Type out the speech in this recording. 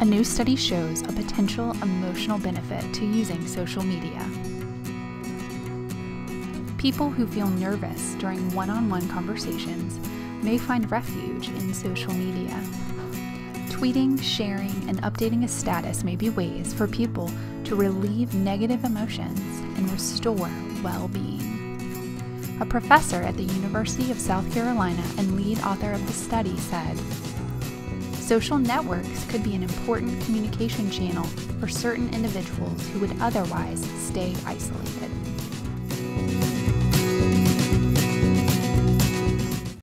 A new study shows a potential emotional benefit to using social media. People who feel nervous during one on one conversations may find refuge in social media. Tweeting, sharing, and updating a status may be ways for people to relieve negative emotions and restore well being. A professor at the University of South Carolina and lead author of the study said Social networks could be an important communication channel for certain individuals who would otherwise stay isolated.